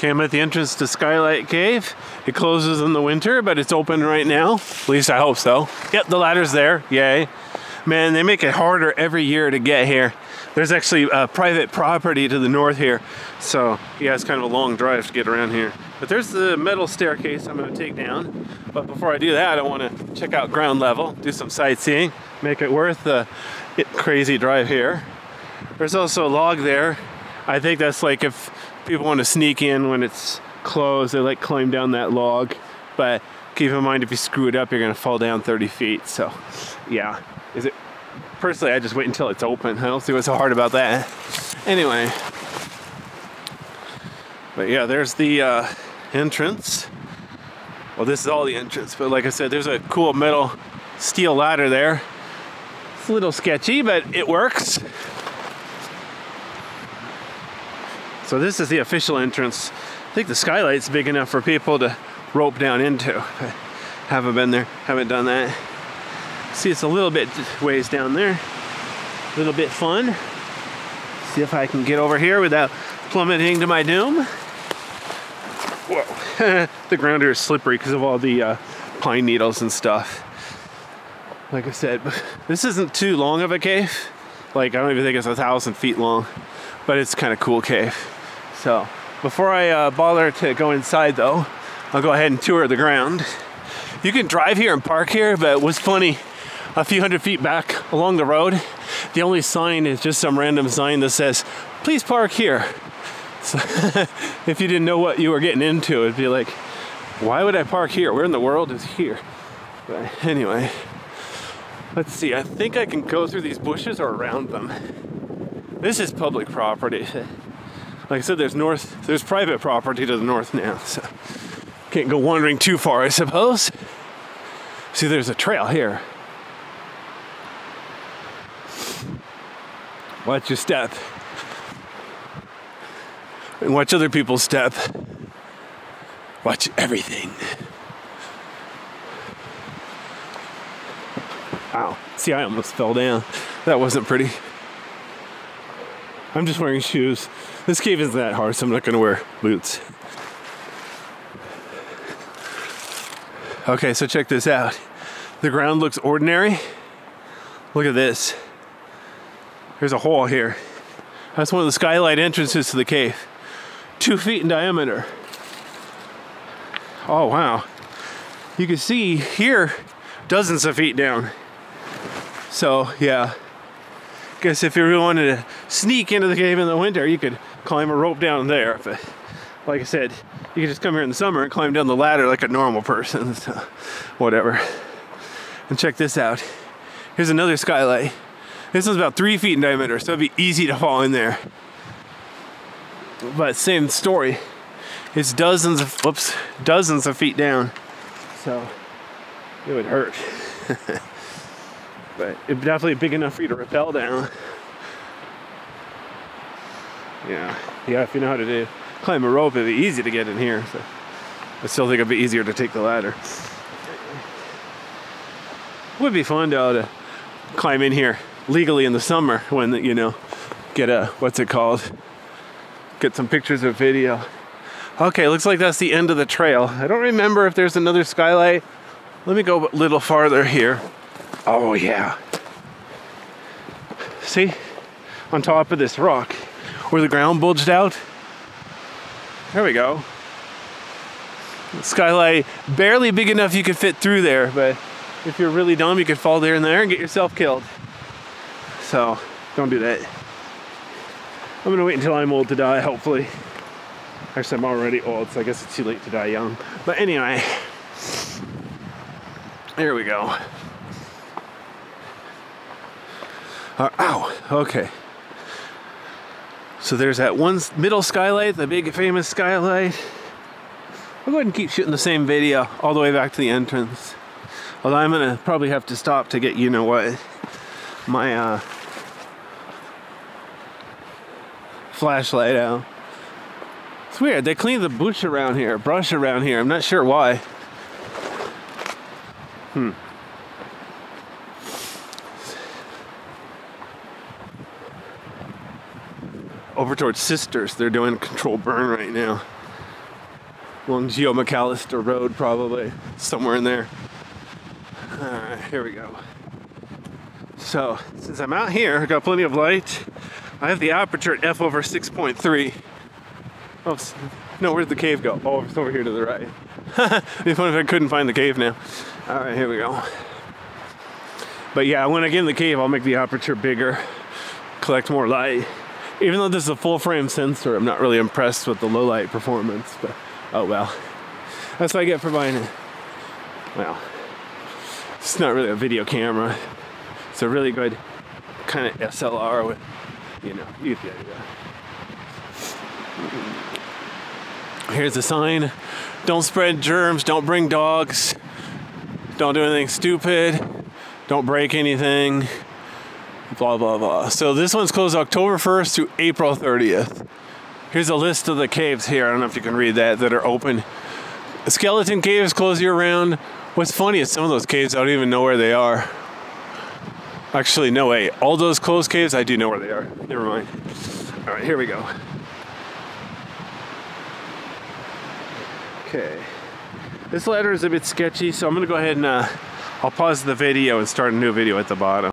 Okay, I'm at the entrance to Skylight Cave. It closes in the winter, but it's open right now. At least I hope so. Yep, the ladder's there. Yay. Man, they make it harder every year to get here. There's actually a private property to the north here. So, yeah, it's kind of a long drive to get around here. But there's the metal staircase I'm going to take down. But before I do that, I want to check out ground level, do some sightseeing, make it worth the crazy drive here. There's also a log there. I think that's like if people want to sneak in when it's closed, they like climb down that log. But keep in mind if you screw it up, you're going to fall down 30 feet. So, yeah. Is it personally, I just wait until it's open. I don't see what's so hard about that. Anyway, but yeah, there's the uh, entrance. Well, this is all the entrance, but like I said, there's a cool metal steel ladder there. It's a little sketchy, but it works. So this is the official entrance. I think the skylight's big enough for people to rope down into. Haven't been there, haven't done that. See, it's a little bit ways down there. A little bit fun. See if I can get over here without plummeting to my doom. Whoa. the ground here is slippery because of all the uh, pine needles and stuff. Like I said, this isn't too long of a cave. Like, I don't even think it's a thousand feet long, but it's kind of cool cave. So, before I uh, bother to go inside though, I'll go ahead and tour the ground. You can drive here and park here, but what's funny, a few hundred feet back along the road, the only sign is just some random sign that says, please park here. So if you didn't know what you were getting into, it'd be like, why would I park here? Where in the world is here? But anyway, let's see. I think I can go through these bushes or around them. This is public property. Like I said, there's north, there's private property to the north now, so can't go wandering too far, I suppose. See, there's a trail here. Watch your step. And watch other people's step. Watch everything. Wow. See, I almost fell down. That wasn't pretty. I'm just wearing shoes. This cave isn't that hard, so I'm not to wear boots. Okay, so check this out. The ground looks ordinary. Look at this. There's a hole here. That's one of the skylight entrances to the cave. Two feet in diameter. Oh, wow. You can see here dozens of feet down. So, yeah. Guess if you really wanted to sneak into the cave in the winter, you could climb a rope down there. But like I said, you could just come here in the summer and climb down the ladder like a normal person. So, whatever. And check this out. Here's another skylight. This one's about three feet in diameter, so it'd be easy to fall in there. But same story. It's dozens of whoops, dozens of feet down. So it would hurt. but it's definitely big enough for you to rappel down. Yeah, yeah, if you know how to do climb a rope, it'd be easy to get in here. So I still think it'd be easier to take the ladder. Would be fun though to climb in here legally in the summer when you know get a what's it called get some pictures or video okay looks like that's the end of the trail i don't remember if there's another skylight let me go a little farther here oh yeah see on top of this rock where the ground bulged out there we go skylight barely big enough you could fit through there but if you're really dumb you could fall there and there and get yourself killed so don't do that. I'm gonna wait until I'm old to die, hopefully. Actually, I'm already old, so I guess it's too late to die young. But anyway, here we go. Uh, ow, okay. So there's that one middle skylight, the big famous skylight. I'll go ahead and keep shooting the same video all the way back to the entrance. Although I'm gonna probably have to stop to get you know what my uh, flashlight out. It's weird. They clean the bush around here, brush around here. I'm not sure why. Hmm. Over towards Sisters, they're doing control burn right now. along Geo McAllister Road, probably somewhere in there. All right, here we go. So since I'm out here, I got plenty of light. I have the aperture at f over 6.3. Oh, no, where'd the cave go? Oh, it's over here to the right. if I couldn't find the cave now. All right, here we go. But yeah, when I get in the cave, I'll make the aperture bigger, collect more light. Even though this is a full frame sensor, I'm not really impressed with the low light performance, but oh well. That's what I get for buying it. Well, it's not really a video camera. It's a really good kind of SLR with, you know, you the idea. Here's a sign. Don't spread germs, don't bring dogs, don't do anything stupid, don't break anything, blah, blah, blah. So this one's closed October 1st to April 30th. Here's a list of the caves here. I don't know if you can read that, that are open. Skeleton caves close year round. What's funny is some of those caves, I don't even know where they are. Actually, no way. All those closed caves, I do know where they are. Never mind. All right, here we go. Okay. This letter is a bit sketchy, so I'm gonna go ahead and uh, I'll pause the video and start a new video at the bottom.